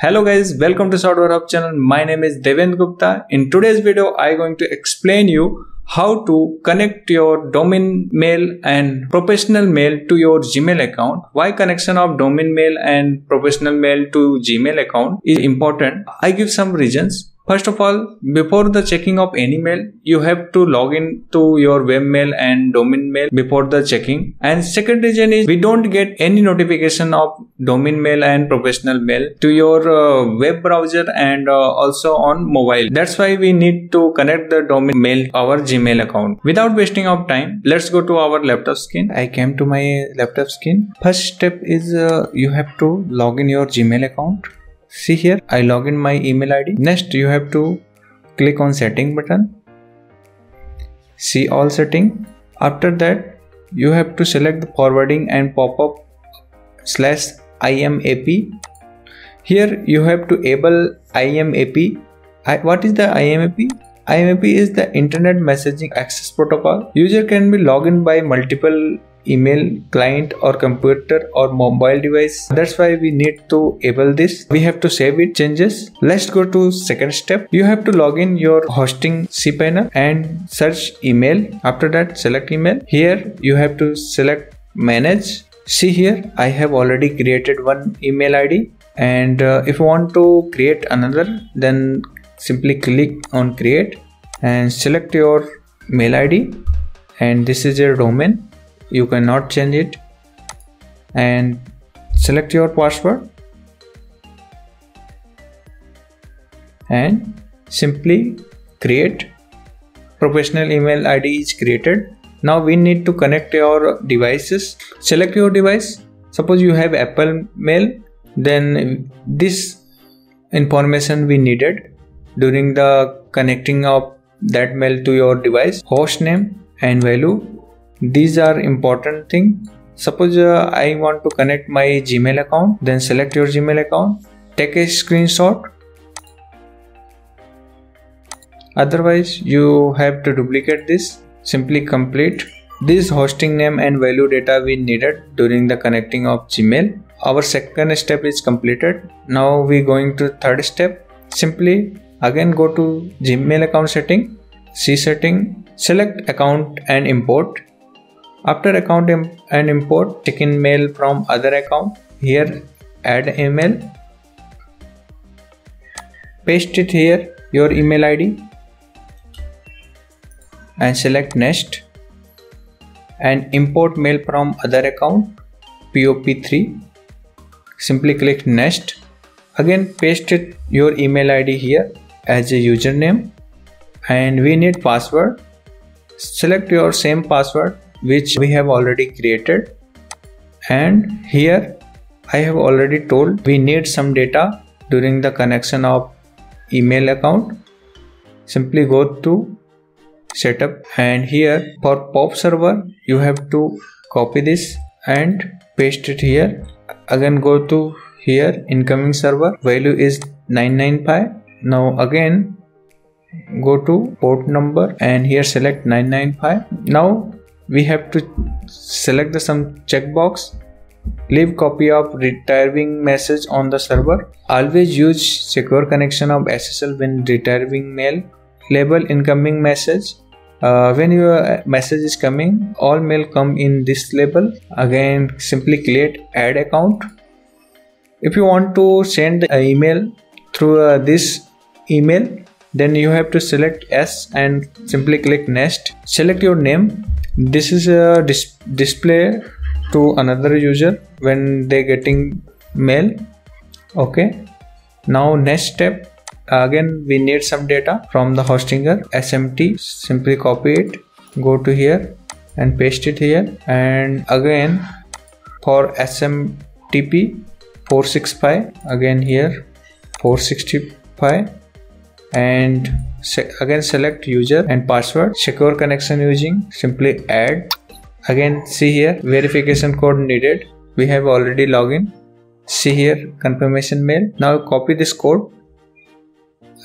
Hello guys, welcome to SoftwareHope channel. My name is Devendra Gupta. In today's video, I'm going to explain you how to connect your domain mail and professional mail to your Gmail account. Why connection of domain mail and professional mail to Gmail account is important. I give some reasons. First of all, before the checking of any mail, you have to log in to your webmail and domain mail before the checking. And second reason is we don't get any notification of domain mail and professional mail to your uh, web browser and uh, also on mobile. That's why we need to connect the domain mail our Gmail account. Without wasting of time, let's go to our laptop screen. I came to my laptop screen. First step is uh, you have to log in your Gmail account see here I log in my email ID next you have to click on setting button. See all setting. After that you have to select the forwarding and pop-up slash IMAP here you have to enable IMAP I, what is the IMAP IMAP is the Internet Messaging Access Protocol. User can be logged in by multiple email client or computer or mobile device. That's why we need to enable this. We have to save it changes. Let's go to second step. You have to log in your hosting cpanel and search email. After that select email. Here you have to select manage. See here i have already created one email id and uh, if you want to create another then simply click on create and select your mail id and this is your domain you cannot change it. And select your password. And simply create. Professional email id is created. Now we need to connect your devices. Select your device. Suppose you have apple mail. Then this information we needed during the connecting of that mail to your device host name and value these are important thing. Suppose uh, i want to connect my gmail account then select your gmail account take a screenshot. Otherwise you have to duplicate this. Simply complete. This hosting name and value data we needed during the connecting of gmail. Our second step is completed. Now we going to third step. Simply again go to gmail account setting see setting select account and import after account and import, check in mail from other account. Here add email. Paste it here your email ID and select next. And import mail from other account POP3 simply click next. Again paste it your email ID here as a username. And we need password. Select your same password which we have already created. And here I have already told we need some data during the connection of email account. Simply go to setup and here for pop server you have to copy this and paste it here. Again go to here incoming server value is 995 now again go to port number and here select 995 now we have to select the some checkbox leave copy of retrieving message on the server. Always use secure connection of ssl when retrieving mail. Label incoming message. Uh, when your message is coming all mail come in this label. Again simply create add account. If you want to send email through uh, this email then you have to select s and simply click next. Select your name this is a dis display to another user when they getting mail. Okay. Now next step again we need some data from the hostinger smt simply copy it go to here and paste it here. And again for smtp 465 again here 465 and Se again select user and password. Secure connection using simply add. Again see here verification code needed. We have already login see here confirmation mail. Now copy this code.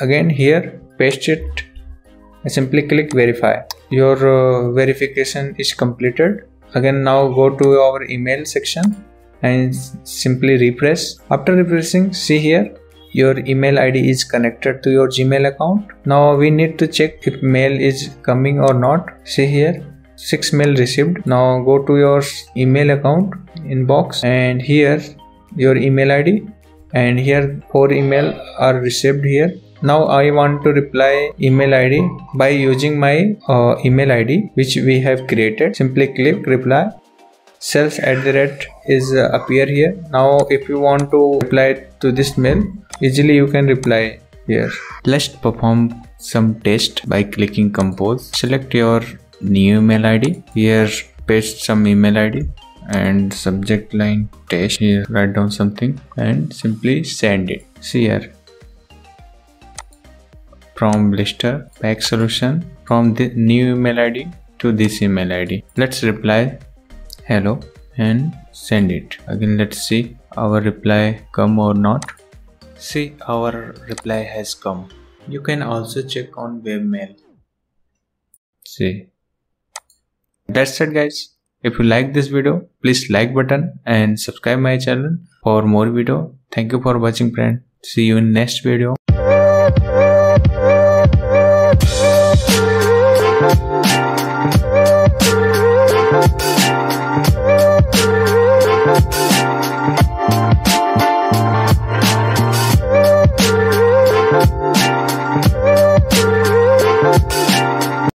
Again here paste it. And simply click verify. Your uh, verification is completed. Again now go to our email section and simply refresh. After refreshing see here your email id is connected to your gmail account. Now we need to check if mail is coming or not. See here six mail received. Now go to your email account inbox and here your email id and here four email are received here. Now i want to reply email id by using my uh, email id which we have created. Simply click reply. Self at is uh, appear here. Now if you want to reply to this mail easily you can reply here. Let's perform some test by clicking compose. Select your new email id here paste some email id and subject line test. Here write down something and simply send it. See here. From blister pack solution. From the new email id to this email id let's reply hello and send it. Again let's see our reply come or not see our reply has come you can also check on webmail see that's it guys if you like this video, please like button and subscribe my channel for more video. Thank you for watching friend. See you in next video.